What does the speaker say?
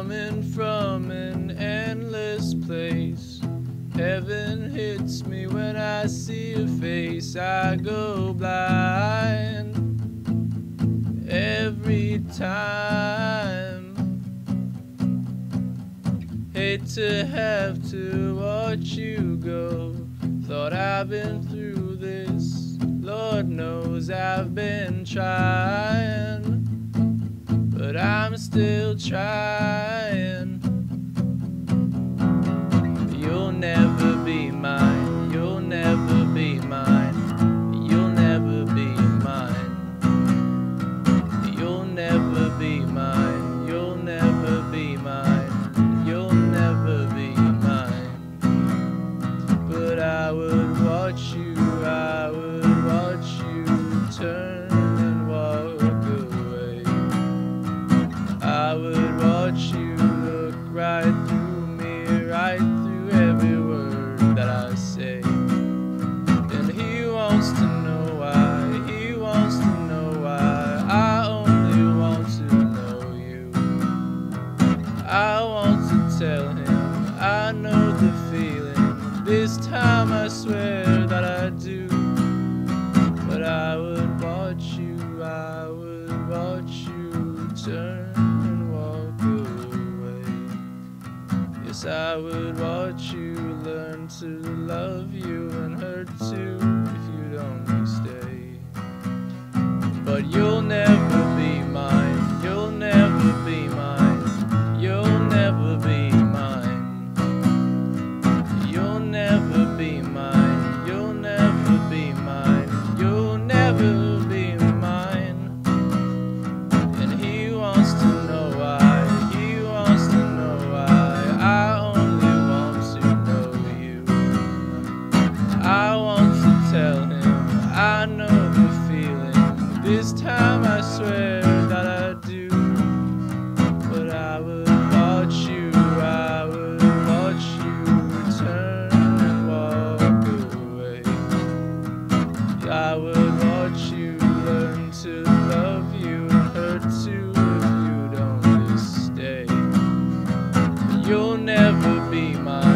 coming from an endless place. Heaven hits me when I see your face. I go blind every time. Hate to have to watch you go. Thought I've been through this. Lord knows I've been trying. I'm still trying. Watch you look right through me, right through every word that I say. And he wants to know why, he wants to know why. I only want to know you. I want to tell him I know the feeling. This time I swear Yes, I would watch you learn to love you and hurt too if you'd only stay. But you'll never be mine, you'll never be mine, you'll never be mine, you'll never be mine, you'll never be mine, you'll never be mine. And he wants to This time I swear that I do. But I would watch you, I would watch you turn and walk away. I would watch you learn to love you and hurt too if you don't stay. You'll never be mine.